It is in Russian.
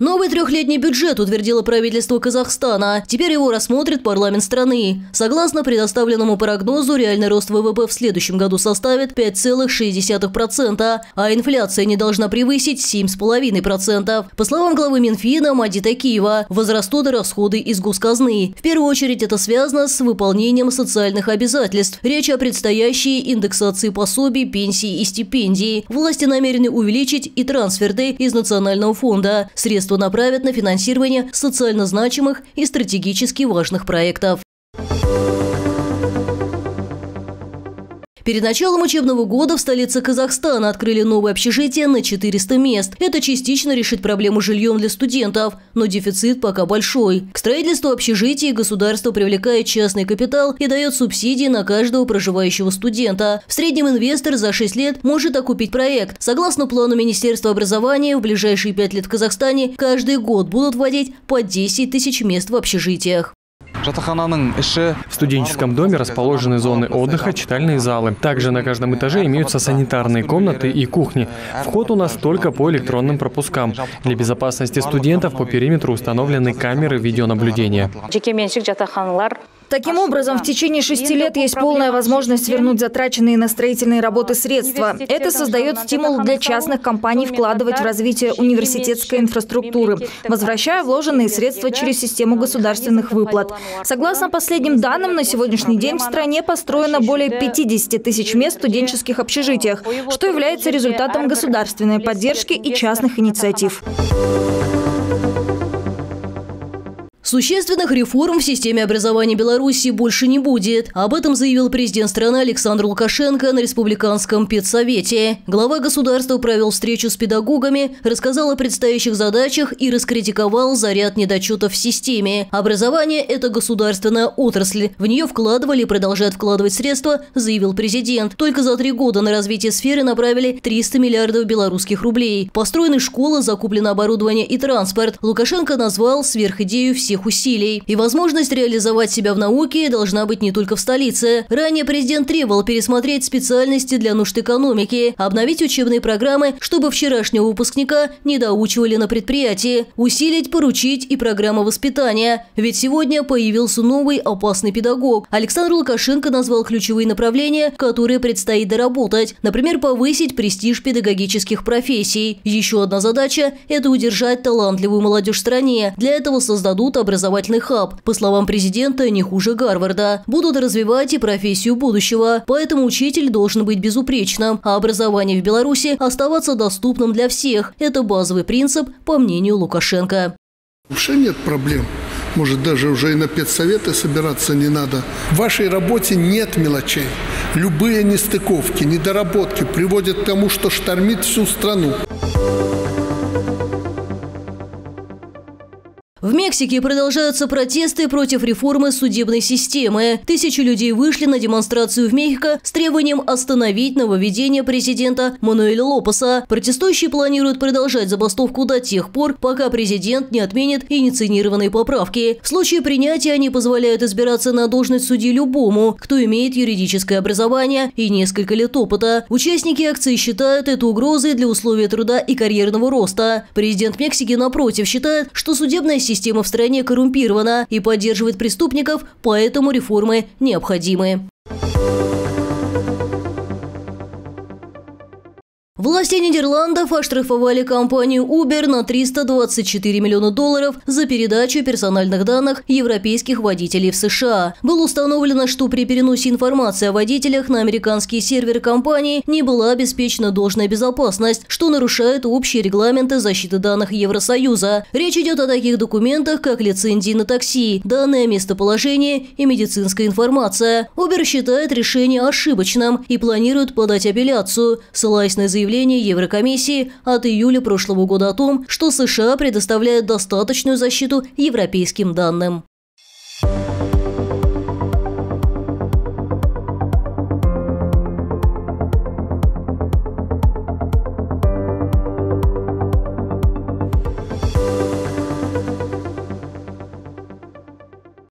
Новый трехлетний бюджет утвердило правительство Казахстана. Теперь его рассмотрит парламент страны. Согласно предоставленному прогнозу, реальный рост ВВП в следующем году составит 5,6%, а инфляция не должна превысить 7,5%. По словам главы Минфина Мадита Киева, возрастут расходы из госказны. В первую очередь это связано с выполнением социальных обязательств. Речь о предстоящей индексации пособий, пенсий и стипендий. Власти намерены увеличить и трансферты из Национального фонда. Средства средства направят на финансирование социально значимых и стратегически важных проектов. Перед началом учебного года в столице Казахстана открыли новое общежитие на 400 мест. Это частично решит проблему жильем для студентов, но дефицит пока большой. К строительству общежитий государство привлекает частный капитал и дает субсидии на каждого проживающего студента. В среднем инвестор за 6 лет может окупить проект. Согласно плану Министерства образования, в ближайшие 5 лет в Казахстане каждый год будут вводить по 10 тысяч мест в общежитиях. В студенческом доме расположены зоны отдыха, читальные залы. Также на каждом этаже имеются санитарные комнаты и кухни. Вход у нас только по электронным пропускам. Для безопасности студентов по периметру установлены камеры видеонаблюдения. Таким образом, в течение шести лет есть полная возможность вернуть затраченные на строительные работы средства. Это создает стимул для частных компаний вкладывать в развитие университетской инфраструктуры, возвращая вложенные средства через систему государственных выплат. Согласно последним данным, на сегодняшний день в стране построено более 50 тысяч мест в студенческих общежитиях, что является результатом государственной поддержки и частных инициатив. Существенных реформ в системе образования Беларуси больше не будет. Об этом заявил президент страны Александр Лукашенко на Республиканском педсовете. Глава государства провел встречу с педагогами, рассказал о предстоящих задачах и раскритиковал заряд недочетов в системе. Образование – это государственная отрасль. В нее вкладывали и продолжают вкладывать средства, заявил президент. Только за три года на развитие сферы направили 300 миллиардов белорусских рублей. Построены школы, закуплено оборудование и транспорт. Лукашенко назвал сверхидею всех всех усилий. И возможность реализовать себя в науке должна быть не только в столице. Ранее президент требовал пересмотреть специальности для нужд экономики, обновить учебные программы, чтобы вчерашнего выпускника не доучивали на предприятии, усилить, поручить и программы воспитания. Ведь сегодня появился новый опасный педагог. Александр Лукашенко назвал ключевые направления, которые предстоит доработать. Например, повысить престиж педагогических профессий. Еще одна задача – это удержать талантливую молодежь в стране. Для этого создадут образовательный хаб. По словам президента, не хуже Гарварда. Будут развивать и профессию будущего. Поэтому учитель должен быть безупречным, а образование в Беларуси оставаться доступным для всех. Это базовый принцип, по мнению Лукашенко. Вообще нет проблем. Может, даже уже и на педсоветы собираться не надо. В вашей работе нет мелочей. Любые нестыковки, недоработки приводят к тому, что штормит всю страну. В Мексике продолжаются протесты против реформы судебной системы. Тысячи людей вышли на демонстрацию в Мехико с требованием остановить нововведение президента Мануэля Лопеса. Протестующие планируют продолжать забастовку до тех пор, пока президент не отменит инициированные поправки. В случае принятия они позволяют избираться на должность судьи любому, кто имеет юридическое образование и несколько лет опыта. Участники акции считают это угрозой для условий труда и карьерного роста. Президент Мексики, напротив, считает, что судебная система Система в стране коррумпирована и поддерживает преступников, поэтому реформы необходимы. Власти Нидерландов оштрафовали компанию Uber на 324 миллиона долларов за передачу персональных данных европейских водителей в США. Было установлено, что при переносе информации о водителях на американские серверы компании не была обеспечена должная безопасность, что нарушает общие регламенты защиты данных Евросоюза. Речь идет о таких документах, как лицензии на такси, данные о местоположении и медицинская информация. Uber считает решение ошибочным и планирует подать апелляцию, ссылаясь на заявление заявление Еврокомиссии от июля прошлого года о том, что США предоставляют достаточную защиту европейским данным.